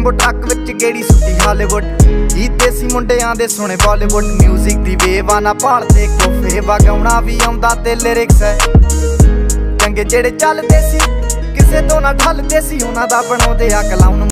jumbo truck ਵਿੱਚ ਗੇੜੀ ਸੁੱਟੀ Hollywood ਜੀ ਦੇਸੀ ਮੁੰਡਿਆਂ ਦੇ ਸੁਣੇ ਬਾਲੀਵੁੱਡ 뮤직 ਦੀ ਵੇਵ ਨਾ ਭਾਲਦੇ ਕੋਫੇ ਵਗਾਉਣਾ ਵੀ ਆਉਂਦਾ ਤੇ ਲਿਰਿਕਸ ਹੈ ਚੰਗੇ ਜਿਹੜੇ ਚੱਲਦੇ ਸੀ, ਕਿਸੇ ਤੋਂ ਨਾ ਠੱਲਦੇ ਸੀ, ਉਹਨਾਂ ਦਾ ਬਣਾਉਂਦੇ ਆ ਕਲਾਉਨ